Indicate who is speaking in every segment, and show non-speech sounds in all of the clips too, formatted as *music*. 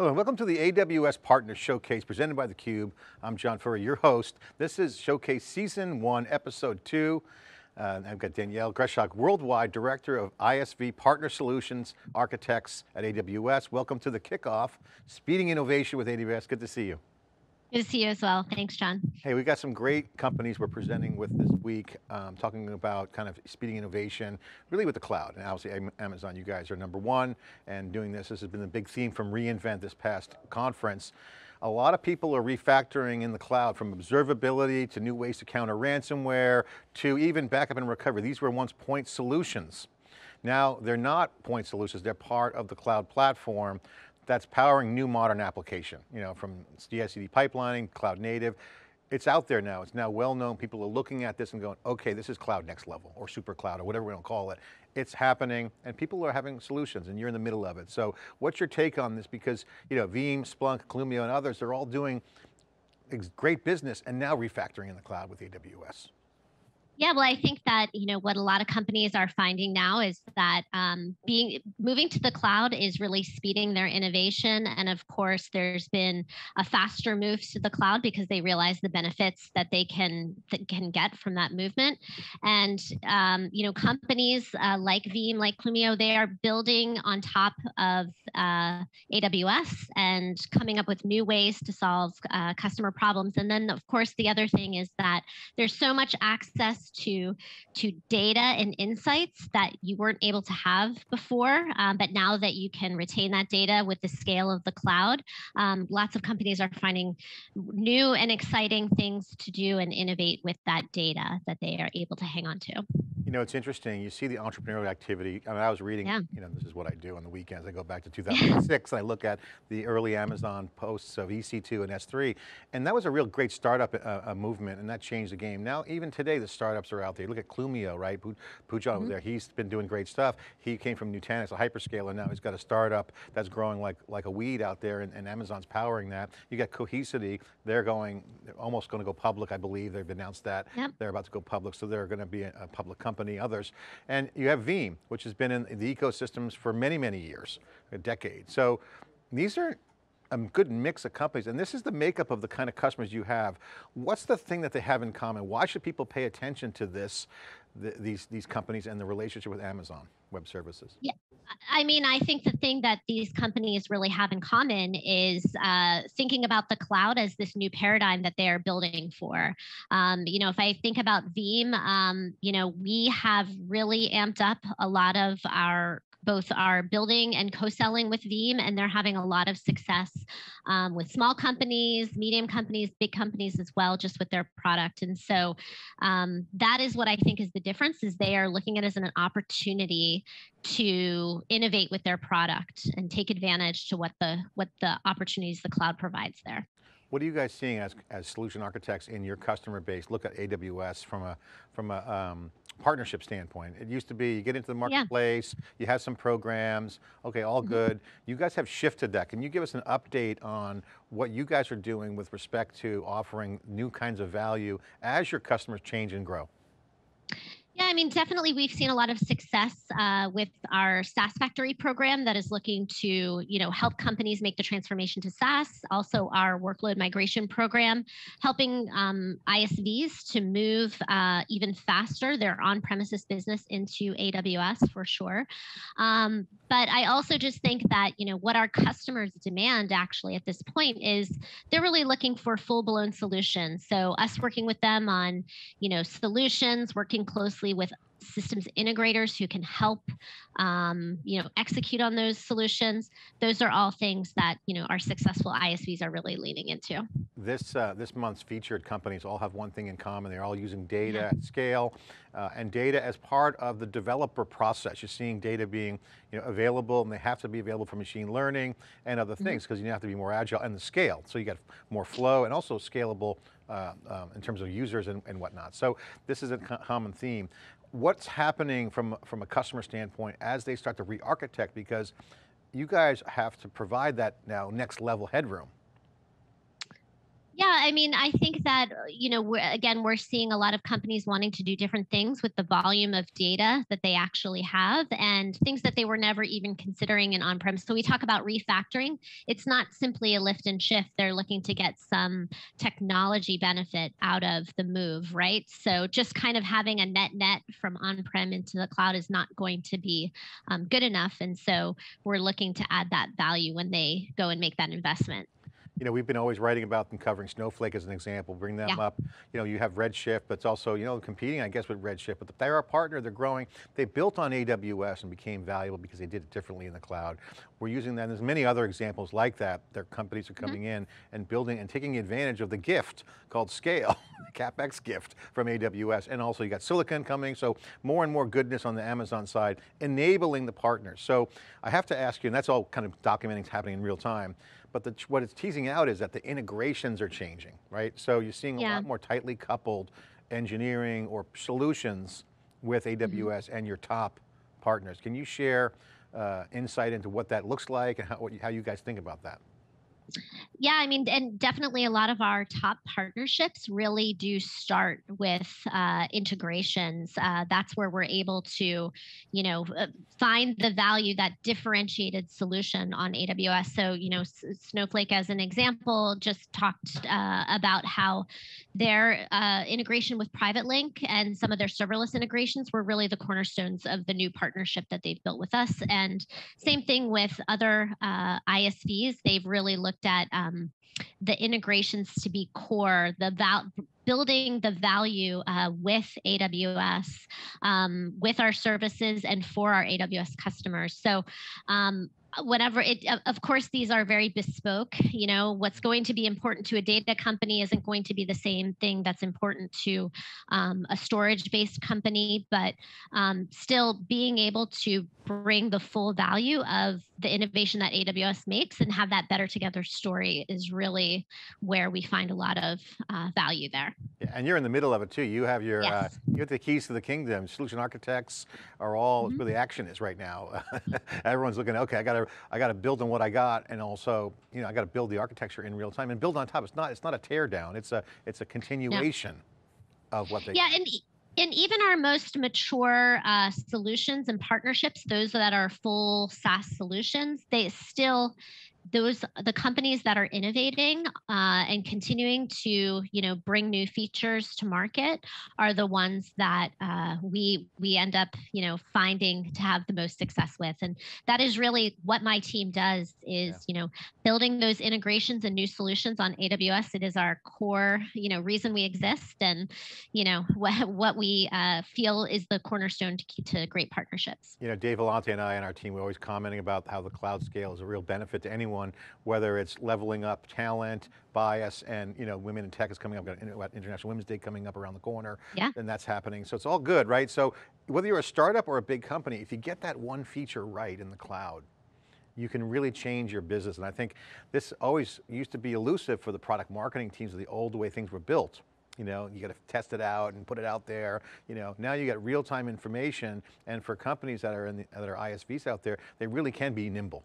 Speaker 1: Hello and welcome to the AWS Partner Showcase presented by theCUBE. I'm John Furrier, your host. This is Showcase Season 1, Episode 2. Uh, I've got Danielle Greshock, Worldwide Director of ISV Partner Solutions Architects at AWS. Welcome to the kickoff, Speeding Innovation with AWS. Good to see you.
Speaker 2: Good to see you as well. Thanks, John.
Speaker 1: Hey, we've got some great companies we're presenting with this week, um, talking about kind of speeding innovation, really with the cloud. And obviously Amazon, you guys are number one and doing this. This has been the big theme from reInvent this past conference. A lot of people are refactoring in the cloud from observability to new ways to counter ransomware to even backup and recovery. These were once point solutions. Now they're not point solutions, they're part of the cloud platform that's powering new modern application, you know, from CI/CD pipelining, cloud native. It's out there now, it's now well known. People are looking at this and going, okay, this is cloud next level or super cloud or whatever we don't call it. It's happening and people are having solutions and you're in the middle of it. So what's your take on this? Because, you know, Veeam, Splunk, Clumio and others, they're all doing great business and now refactoring in the cloud with AWS.
Speaker 2: Yeah, well, I think that you know what a lot of companies are finding now is that um, being moving to the cloud is really speeding their innovation, and of course, there's been a faster move to the cloud because they realize the benefits that they can that can get from that movement. And um, you know, companies uh, like Veeam, like Clumio, they are building on top of uh, AWS and coming up with new ways to solve uh, customer problems. And then, of course, the other thing is that there's so much access to to data and insights that you weren't able to have before. Um, but now that you can retain that data with the scale of the cloud, um, lots of companies are finding new and exciting things to do and innovate with that data that they are able to hang on to.
Speaker 1: You know, it's interesting. You see the entrepreneurial activity. I mean, I was reading, yeah. you know, this is what I do on the weekends. I go back to 2006 *laughs* and I look at the early Amazon posts of EC2 and S3. And that was a real great startup uh, movement and that changed the game. Now, even today, the startups are out there. Look at Clumio, right? Poojan mm -hmm. over there, he's been doing great stuff. He came from Nutanix, a hyperscaler. Now he's got a startup that's growing like, like a weed out there and, and Amazon's powering that. You got Cohesity, they're going, they're almost going to go public, I believe. They've announced that. Yep. They're about to go public. So they're going to be a, a public company company, others. And you have Veeam, which has been in the ecosystems for many, many years, a decade. So these are a good mix of companies, and this is the makeup of the kind of customers you have. What's the thing that they have in common? Why should people pay attention to this, the, these, these companies and the relationship with Amazon Web Services?
Speaker 2: Yeah, I mean, I think the thing that these companies really have in common is uh, thinking about the cloud as this new paradigm that they are building for. Um, you know, if I think about Veeam, um, you know, we have really amped up a lot of our both are building and co-selling with Veeam, and they're having a lot of success um, with small companies, medium companies, big companies as well, just with their product. And so um, that is what I think is the difference: is they are looking at it as an opportunity to innovate with their product and take advantage to what the what the opportunities the cloud provides there.
Speaker 1: What are you guys seeing as, as solution architects in your customer base? Look at AWS from a, from a um, partnership standpoint. It used to be you get into the marketplace, yeah. you have some programs, okay, all mm -hmm. good. You guys have shifted that. Can you give us an update on what you guys are doing with respect to offering new kinds of value as your customers change and grow?
Speaker 2: Yeah, I mean, definitely we've seen a lot of success uh, with our SaaS Factory program that is looking to, you know, help companies make the transformation to SaaS. Also, our workload migration program, helping um, ISVs to move uh, even faster their on-premises business into AWS for sure. Um, but I also just think that, you know, what our customers demand actually at this point is they're really looking for full-blown solutions. So us working with them on, you know, solutions, working closely with systems integrators who can help um, you know execute on those solutions those are all things that you know our successful isvs are really leaning into
Speaker 1: this uh, this month's featured companies all have one thing in common they're all using data yeah. at scale uh, and data as part of the developer process you're seeing data being you know available and they have to be available for machine learning and other mm-hmm. things because mm -hmm. you have to be more agile and the scale so you got more flow and also scalable uh, um, in terms of users and, and whatnot. So this is a common theme what's happening from, from a customer standpoint as they start to re-architect because you guys have to provide that now next level headroom.
Speaker 2: I mean, I think that, uh, you know, we're, again, we're seeing a lot of companies wanting to do different things with the volume of data that they actually have and things that they were never even considering in on-prem. So we talk about refactoring. It's not simply a lift and shift. They're looking to get some technology benefit out of the move, right? So just kind of having a net net from on-prem into the cloud is not going to be um, good enough. And so we're looking to add that value when they go and make that investment
Speaker 1: you know, we've been always writing about them covering Snowflake as an example, bring them yeah. up. You know, you have Redshift, but it's also, you know, competing, I guess, with Redshift, but they're our partner, they're growing. They built on AWS and became valuable because they did it differently in the cloud. We're using that, and there's many other examples like that. Their companies are coming mm -hmm. in and building and taking advantage of the gift called scale, *laughs* CapEx gift from AWS. And also you got silicon coming, so more and more goodness on the Amazon side, enabling the partners. So I have to ask you, and that's all kind of documenting happening in real time, but the, what it's teasing out is that the integrations are changing, right? So you're seeing a lot more tightly coupled engineering or solutions with AWS mm -hmm. and your top partners. Can you share uh, insight into what that looks like and how, how you guys think about that?
Speaker 2: Yeah, I mean, and definitely a lot of our top partnerships really do start with uh, integrations. Uh, that's where we're able to, you know, uh, find the value that differentiated solution on AWS. So, you know, S Snowflake, as an example, just talked uh, about how their uh, integration with Private Link and some of their serverless integrations were really the cornerstones of the new partnership that they've built with us. And same thing with other uh, ISVs. They've really looked looked at um, the integrations to be core, the val- building the value uh, with AWS, um, with our services, and for our AWS customers. So um, whatever it of course these are very bespoke you know what's going to be important to a data company isn't going to be the same thing that's important to um, a storage based company but um, still being able to bring the full value of the innovation that aws makes and have that better together story is really where we find a lot of uh, value there
Speaker 1: and you're in the middle of it too you have your uh, yes. uh, you have the keys to the kingdom solution architects are all mm -hmm. where the action is right now *laughs* everyone's looking okay i got to I got to build on what I got, and also, you know, I got to build the architecture in real time and build on top. It's not, it's not a tear down. It's a, it's a continuation of what they.
Speaker 2: Yeah, and and even our most mature uh, solutions and partnerships, those that are full SaaS solutions, they still those the companies that are innovating uh, and continuing to you know bring new features to market are the ones that uh, we we end up you know finding to have the most success with. And that is really what my team does is yeah. you know building those integrations and new solutions on aws it is our core you know reason we exist and you know *laughs* what, what we uh, feel is the cornerstone to, to great partnerships.
Speaker 1: You know dave vellante and i and our team we're always commenting about how the cloud scale is a real benefit to anyone anyone, whether it's leveling up talent, bias, and you know, women in tech is coming up, got International Women's Day coming up around the corner,
Speaker 2: yeah.
Speaker 1: and that's happening. So it's all good, right? So whether you're a startup or a big company, if you get that one feature right in the cloud, you can really change your business. And I think this always used to be elusive for the product marketing teams of the old way things were built. You know, you got to test it out and put it out there. You know, now you got real-time information, and for companies that are in the, that are ISVs out there, they really can be nimble.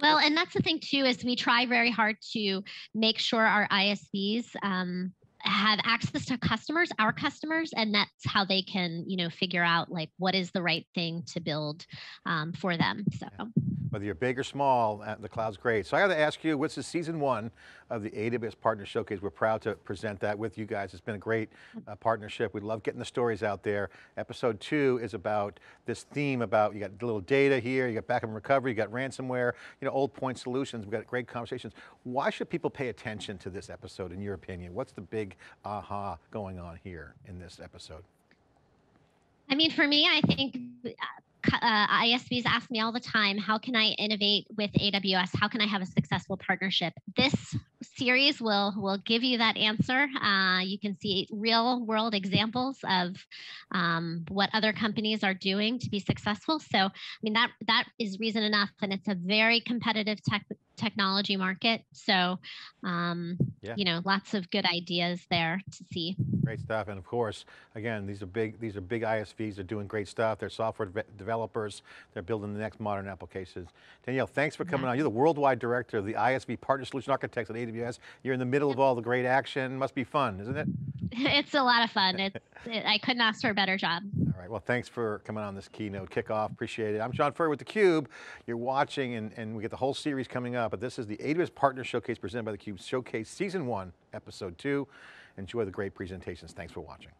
Speaker 2: Well, and that's the thing too, is we try very hard to make sure our ISVs um, have access to customers, our customers, and that's how they can, you know, figure out like what is the right thing to build um, for them. So. Yeah
Speaker 1: whether you're big or small, uh, the cloud's great. So I got to ask you, what's the season one of the AWS Partner Showcase? We're proud to present that with you guys. It's been a great uh, partnership. We love getting the stories out there. Episode two is about this theme about, you got a little data here, you got backup and recovery, you got ransomware, you know, old point solutions. We've got great conversations. Why should people pay attention to this episode in your opinion? What's the big aha going on here in this episode?
Speaker 2: I mean, for me, I think uh, uh, ISVs ask me all the time, how can I innovate with AWS? How can I have a successful partnership? This series will will give you that answer. Uh, you can see real world examples of um, what other companies are doing to be successful. So, I mean that that is reason enough, and it's a very competitive tech technology market. So, um, yeah. you know, lots of good ideas there to see.
Speaker 1: Great stuff, and of course, again, these are big. These are big ISVs. They're doing great stuff. They're software developers. They're building the next modern applications. Danielle, thanks for coming yeah. on. You're the worldwide director of the ISV Partner Solution Architects at AWS. You're in the middle of all the great action. Must be fun, isn't it? *laughs*
Speaker 2: It's a lot of fun. *laughs* It's, it, I couldn't ask for a better job.
Speaker 1: All right, well, thanks for coming on this keynote kickoff, appreciate it. I'm John Furrier with theCUBE. You're watching and, and we get the whole series coming up, but this is the AWS Partner Showcase presented by theCUBE Showcase Season 1, Episode 2. Enjoy the great presentations, thanks for watching.